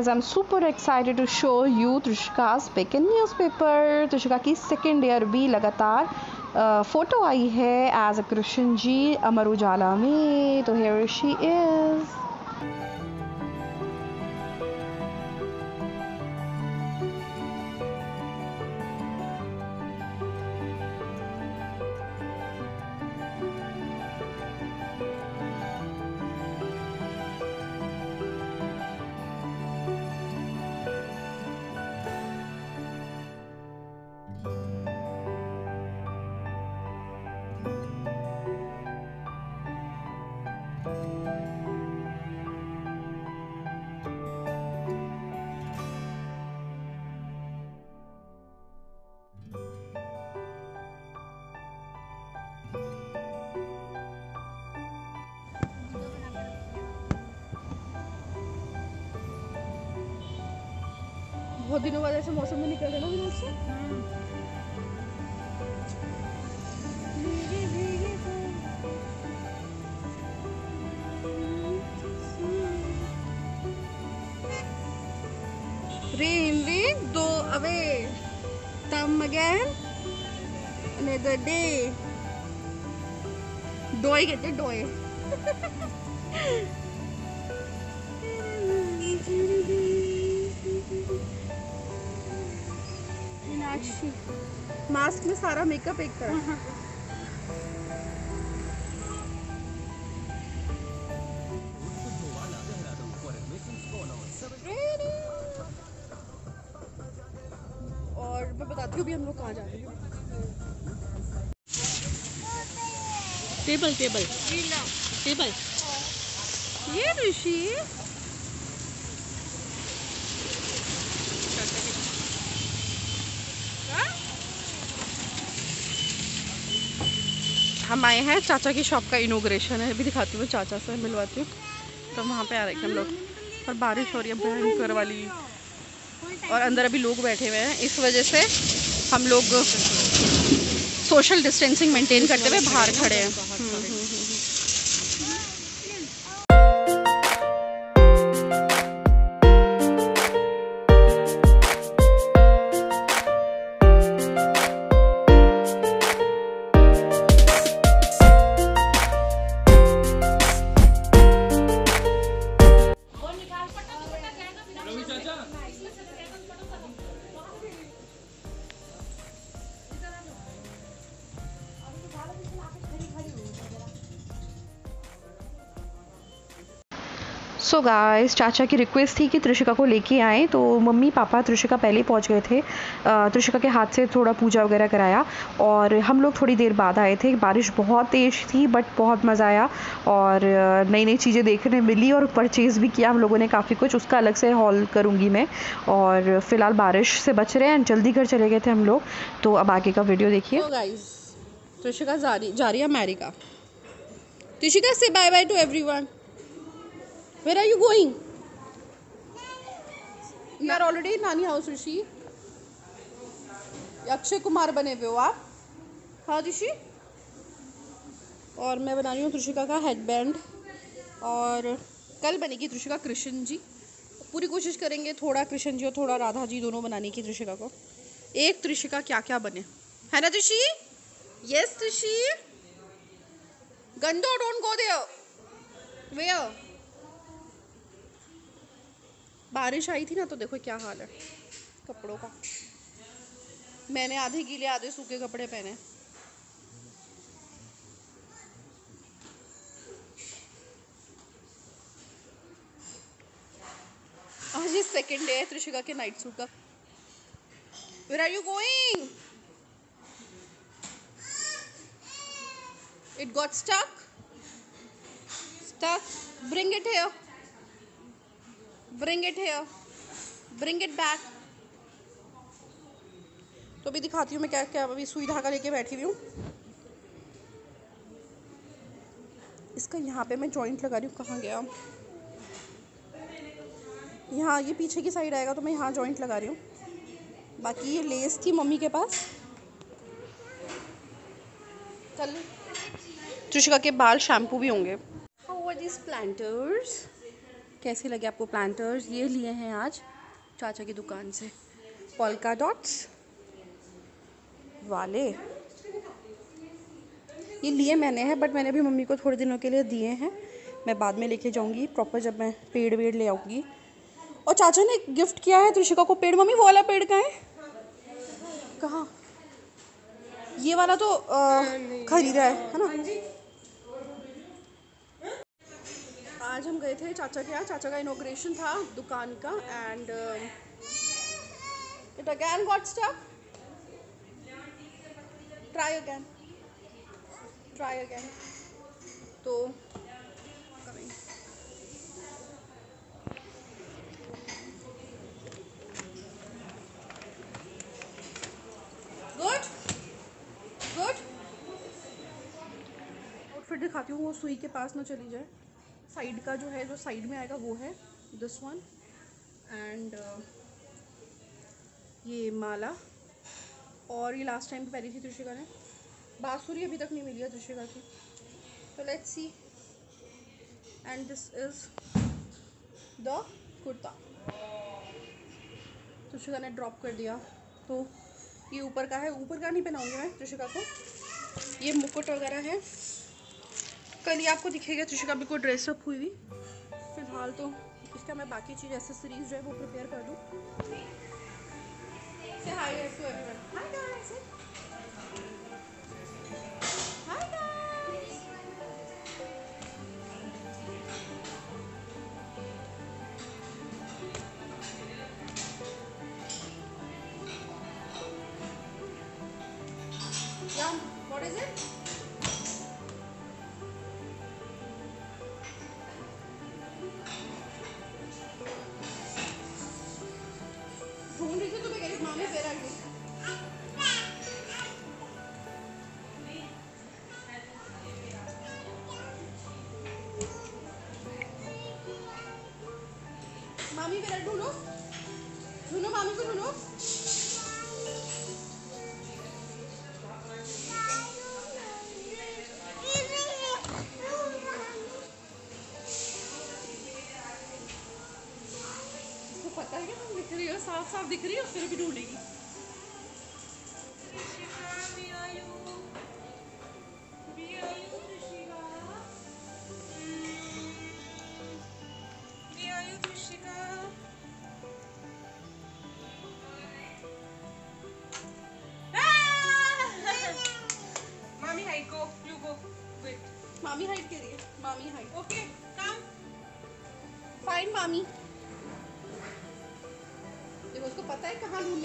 Guys, I'm super excited to show you Trishika's in newspaper. Trishika ki second year bhi lagatar photo आई है as अ कृष्ण जी अमर उजाला में तो hair she is बहुत दिनों बाद ऐसे मौसम में निकल रहे ना से Rain, rain, do away. Come again. Another day. Doy कहते doy. मीनाक्षी मास्क में सारा मेकअप एक तरह। और मैं बताती हूँ भी हम लोग कहाँ जा रहे हैं। टेबल टेबल टेबल ये ऋषि हम आए हैं, चाचा की शॉप का इनोग्रेशन है। अभी दिखाती हूँ, चाचा से मिलवाती हूँ। तो वहाँ पे आ रहे थे हम लोग। और बारिश हो रही है, भयंकर वाली। और अंदर अभी लोग बैठे हुए हैं। इस वजह से हम लोग सोशल डिस्टेंसिंग मेंटेन करते हुए बाहर खड़े हैं। सो so गाइस चाचा की रिक्वेस्ट थी कि त्रिशिका को लेके आएँ तो मम्मी पापा त्रिशिका पहले पहुँच गए थे। त्रिशिका के हाथ से थोड़ा पूजा वगैरह कराया और हम लोग थोड़ी देर बाद आए थे। बारिश बहुत तेज़ थी बट बहुत मज़ा आया और नई नई चीज़ें देखने मिली और परचेज़ भी किया हम लोगों ने काफ़ी कुछ। उसका अलग से हॉल करूँगी मैं और फ़िलहाल बारिश से बच रहे हैं जल्दी घर चले गए थे हम लोग। तो अब आगे का वीडियो देखिए। त्रिशिका जा रही है अमेरिका त्रिशिका से bye bye to everyone Where are you going? You are already in Nani house, Rishi. Akshay Kumar बने हुए हो आप हाँ ऋषि और मैं बना रही हूँ त्रिशिका का हेड बैंड और कल बनेगी त्रिशिका कृष्ण जी। पूरी कोशिश करेंगे थोड़ा कृष्ण जी और थोड़ा राधा जी दोनों बनाने की त्रिशिका को। एक त्रिशिका क्या क्या बने? है ना ऋषि यस ऋषि गंदो डोंट गो देयर वेयर बारिश आई थी ना तो देखो क्या हाल है कपड़ों का। मैंने आधे गीले, आधे सूखे कपड़े पहने। आज ये सेकंड डे है त्रिशिका के नाइट सूट का। Where are you going it got stuck stuck bring it here bring it here bring it back तो अभी दिखाती हूँ मैं क्या क्या अभी सुई धागा लेके बैठी हुई हूँ। इसका यहाँ पे मैं जॉइंट लगा रही हूँ। कहाँ गया? यहाँ, ये पीछे की साइड आएगा तो मैं यहाँ जॉइंट लगा रही हूँ। बाकी ये लेस थी मम्मी के पास। कल त्रिशिका के बाल शैम्पू भी होंगे। How are these planters? कैसे लगे आपको प्लांटर्स ये लिए हैं आज चाचा की दुकान से। पोलका डॉट्स वाले। ये लिए मैंने हैं बट मैंने अभी मम्मी को थोड़े दिनों के लिए दिए हैं। मैं बाद में लेके जाऊँगी प्रॉपर जब मैं पेड़ वेड़ ले आऊँगी। और चाचा ने गिफ्ट किया है त्रिशिका को पेड़। मम्मी, वो वाला पेड़ कहाँ है? कहाँ? ये वाला तो खरीदा है है ना? आज हम गए थे चाचा के यहाँ। चाचा का इनोग्रेशन था दुकान का and it again got stuck try again try again तो. गुड गुड आउटफिट दिखाती हूँ वो सुई के पास ना चली जाए। साइड का जो है, जो साइड में आएगा वो है दिस वन एंड ये माला। और ये लास्ट टाइम पहनी थी त्रिशिका ने। बाँसुरी अभी तक नहीं मिली है त्रिशिका की। तो let's see and this is the kurta. Trishika ने ड्रॉप कर दिया। तो ये ऊपर का है। ऊपर का नहीं पहनाऊँगी मैं त्रिशिका को। ये मुकुट वगैरह है। कल ही आपको दिखेगा त्रिशिका बिल्कुल ड्रेसअप हुई हुई फ़िलहाल तो इसका मैं बाकी चीज़ एसेसरीज जो है वो प्रिपेयर कर दूँ. What is it? साफ़ साफ़ दिख रही हो फिर भी ढूंढेगी. You go. Wait. मामी हाइट के लिए मामी हाइट Okay, come. फाइंड मामी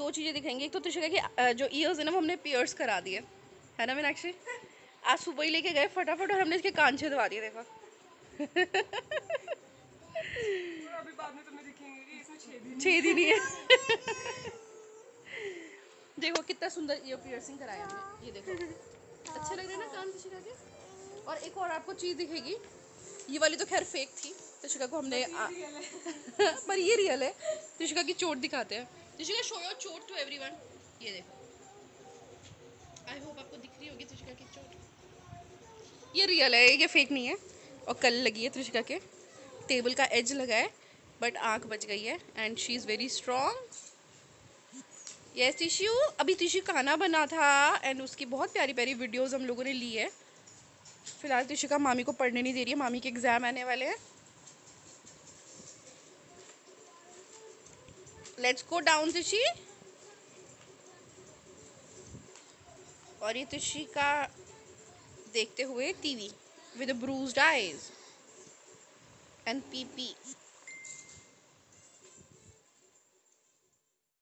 दो चीज़ें दिखाएँगे एक तो त्रिशिका की जो ईयर्स है ना वो हमने पियर्स करा दिए है। ना मीनाक्षी? आज सुबह ही लेके गए फटाफट और हमने इसके कान छेदवा दिए देखो। इसमें छेद ही ही देखो कितना सुंदर ईयर पियर्सिंग कराया हमने। ये देखो। अच्छे लग रहे हैं ना कान त्रिशिका के? और एक और आपको चीज़ दिखेगी। ये वाली तो खैर फेक थी। त्रिशिका को हमने पर ये रियल है। त्रिशिका की चोट दिखाते हैं। Trishika show your chot to everyone ये देखो। आई होप आपको दिख रही होगी त्रिशिका की चोट। ये रियल है, ये फेक नहीं है। और कल लगी है त्रिशिका के? टेबल का एज लगा है बट आँख बच गई है and she is very strong yes tissue अभी टिश्यू खाना बना था एंड उसकी बहुत प्यारी प्यारी वीडियोस हम लोगों ने ली है। फ़िलहाल त्रिशिका मामी को पढ़ने नहीं दे रही है, मामी के एग्ज़ाम आने वाले हैं। लेट्स गो डाउन तिशी और ये तिशी का देखते हुए TV with bruised eyes and PP